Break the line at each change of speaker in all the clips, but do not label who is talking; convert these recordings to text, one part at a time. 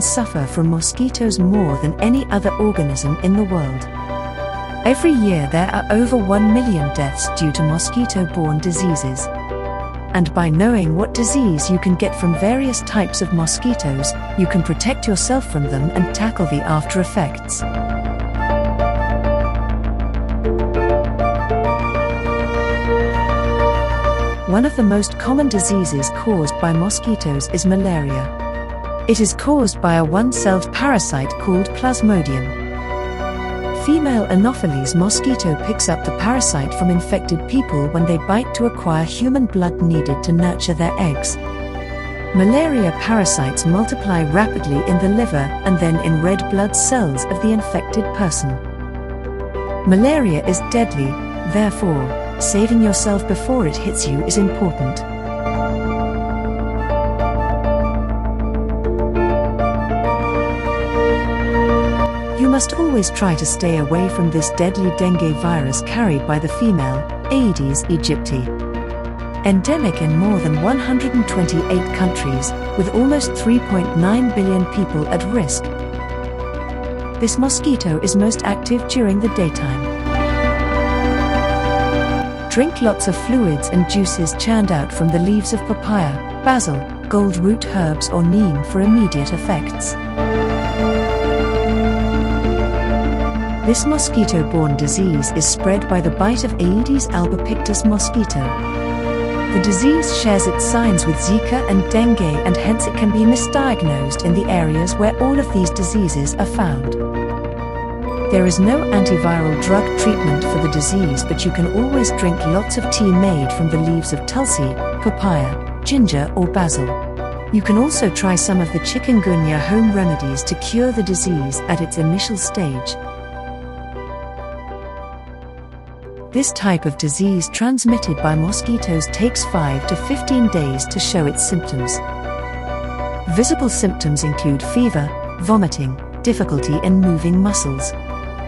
Humans suffer from mosquitoes more than any other organism in the world. Every year there are over 1 million deaths due to mosquito borne diseases. And by knowing what disease you can get from various types of mosquitoes, you can protect yourself from them and tackle the after effects. One of the most common diseases caused by mosquitoes is malaria. It is caused by a one-celled parasite called Plasmodium. Female Anopheles mosquito picks up the parasite from infected people when they bite to acquire human blood needed to nurture their eggs. Malaria parasites multiply rapidly in the liver and then in red blood cells of the infected person. Malaria is deadly, therefore, saving yourself before it hits you is important. Must always try to stay away from this deadly dengue virus carried by the female, Aedes aegypti. Endemic in more than 128 countries, with almost 3.9 billion people at risk. This mosquito is most active during the daytime. Drink lots of fluids and juices churned out from the leaves of papaya, basil, gold root herbs, or neem for immediate effects. This mosquito borne disease is spread by the bite of Aedes albopictus mosquito. The disease shares its signs with Zika and dengue, and hence it can be misdiagnosed in the areas where all of these diseases are found. There is no antiviral drug treatment for the disease, but you can always drink lots of tea made from the leaves of tulsi, papaya, ginger, or basil. You can also try some of the chikungunya home remedies to cure the disease at its initial stage. This type of disease transmitted by mosquitoes takes 5 to 15 days to show its symptoms. Visible symptoms include fever, vomiting, difficulty in moving muscles.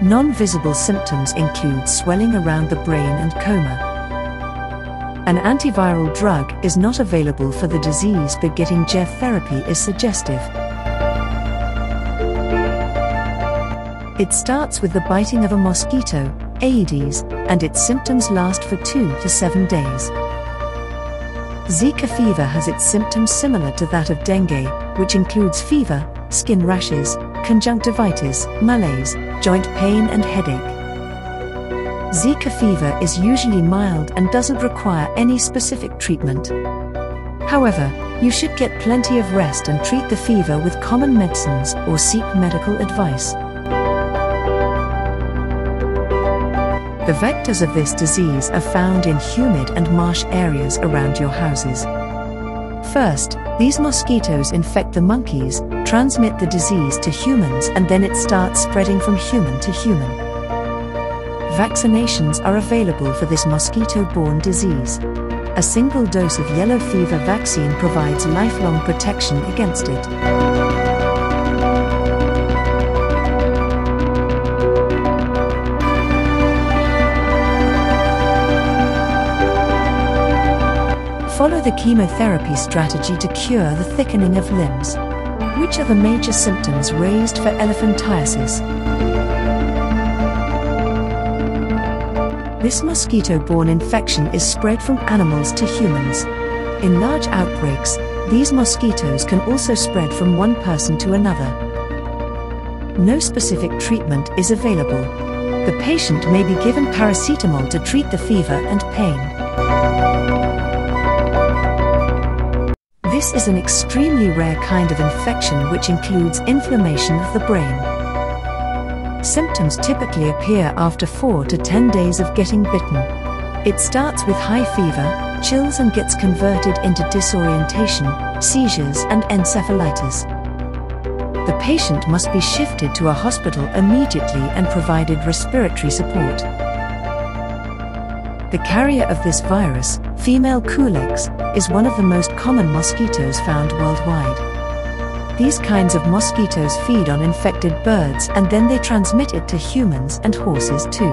Non-visible symptoms include swelling around the brain and coma. An antiviral drug is not available for the disease but getting GEF therapy is suggestive. It starts with the biting of a mosquito, Aedes, and its symptoms last for 2 to 7 days. Zika fever has its symptoms similar to that of dengue, which includes fever, skin rashes, conjunctivitis, malaise, joint pain, and headache. Zika fever is usually mild and doesn't require any specific treatment. However, you should get plenty of rest and treat the fever with common medicines or seek medical advice. The vectors of this disease are found in humid and marsh areas around your houses. First, these mosquitoes infect the monkeys, transmit the disease to humans, and then it starts spreading from human to human. Vaccinations are available for this mosquito borne disease. A single dose of yellow fever vaccine provides lifelong protection against it. Follow the chemotherapy strategy to cure the thickening of limbs. Which are the major symptoms raised for elephantiasis? This mosquito borne infection is spread from animals to humans. In large outbreaks, these mosquitoes can also spread from one person to another. No specific treatment is available. The patient may be given paracetamol to treat the fever and pain. This is an extremely rare kind of infection which includes inflammation of the brain. Symptoms typically appear after 4 to 10 days of getting bitten. It starts with high fever, chills and gets converted into disorientation, seizures and encephalitis. The patient must be shifted to a hospital immediately and provided respiratory support. The carrier of this virus, female Culex, is one of the most common mosquitoes found worldwide. These kinds of mosquitoes feed on infected birds and then they transmit it to humans and horses too.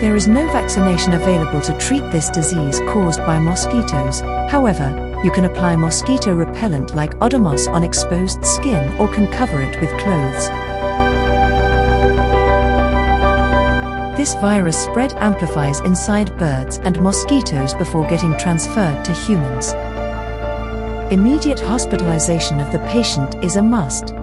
There is no vaccination available to treat this disease caused by mosquitoes, however, You can apply mosquito repellent like Odomos on exposed skin or can cover it with clothes. This virus spread amplifies inside birds and mosquitoes before getting transferred to humans. Immediate hospitalization of the patient is a must.